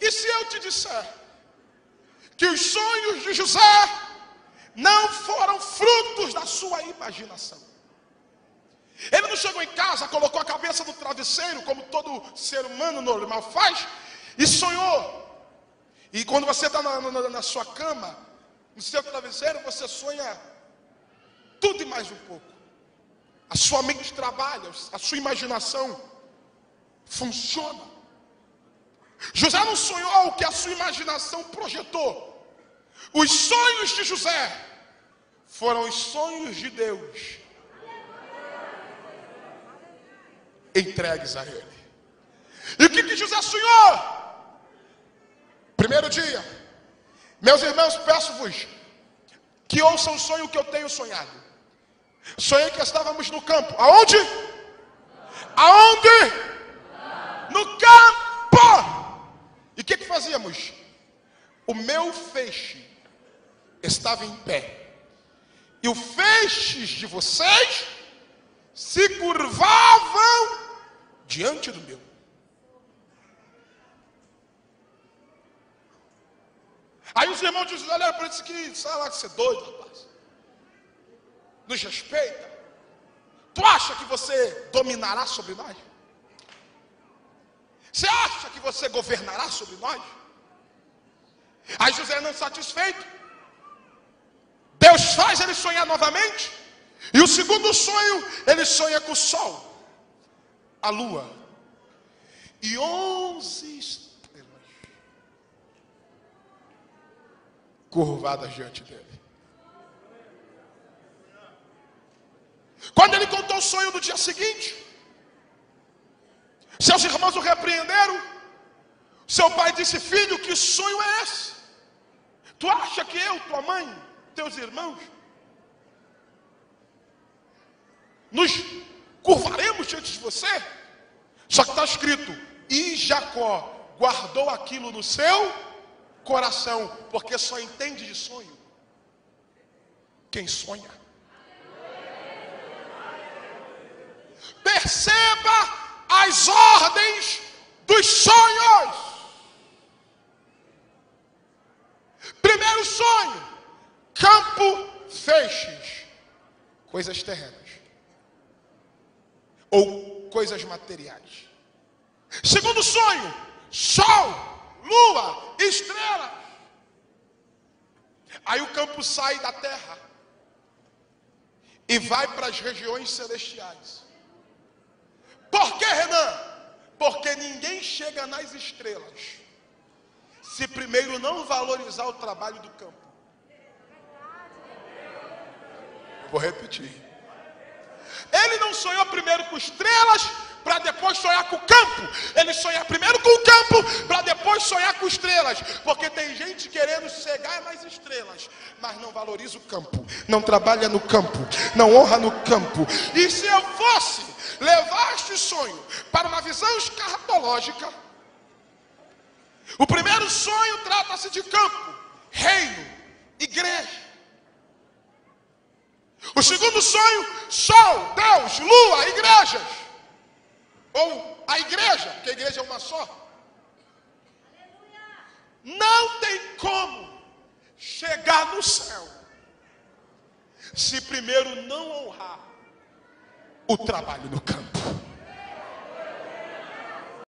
E se eu te disser que os sonhos de José não foram frutos da sua imaginação? Ele não chegou em casa, colocou a cabeça no travesseiro, como todo ser humano normal faz, e sonhou. E quando você está na, na, na, sua cama, no seu travesseiro, você sonha tudo e mais um pouco. A sua mente trabalha, a sua imaginação funciona. José não sonhou o que a sua imaginação projetou. Os sonhos de José foram os sonhos de Deus entregues a ele. E o que, que José sonhou? Primeiro dia, meus irmãos, peço-vos que ouçam o sonho que eu tenho sonhado. Sonhei que estávamos no campo. Aonde? Aonde? No campo. Fazíamos? O meu feixe estava em pé. E o feixes de vocês se curvavam diante do meu. Aí os irmãos de José olharam que, sai lá que você é doido, rapaz. Nos respeita. Tu acha que você dominará sobre nós? Você acha que você governará sobre nós? Aí José não satisfeito. Deus faz ele sonhar novamente. E o segundo sonho, ele sonha com o sol, a lua e onze estrelas curvadas diante dele. Quando ele contou o sonho do dia seguinte, seus irmãos o repreenderam. Seu pai disse: Filho, que sonho é esse? Tu acha que eu, tua mãe, teus irmãos, nos curvaremos diante de você? Só que está escrito: e Jacó guardou aquilo no seu coração, porque só entende de sonho quem sonha. Perceba as ordens dos sonhos. Primeiro sonho: campo, feixes, coisas terrenas ou coisas materiais. Segundo sonho, sol, lua, estrelas. Aí o campo sai da terra e vai para as regiões celestiais. Renan? Porque ninguém chega nas estrelas se primeiro não valorizar o trabalho do campo. Vou repetir. Ele não sonhou primeiro com estrelas, para depois sonhar com o campo. Ele sonha primeiro com o campo, para depois sonhar com estrelas. Porque tem gente querendo chegar nas estrelas, mas não valoriza o campo, não trabalha no campo, não honra no campo. E se eu fosse levar este sonho para uma visão escartológica, o primeiro sonho trata-se de campo, reino, igreja. O segundo sonho, sol, Deus, lua, igrejas. Ou a igreja, porque a igreja é uma só. Não tem como chegar no céu se primeiro não honrar o trabalho no campo.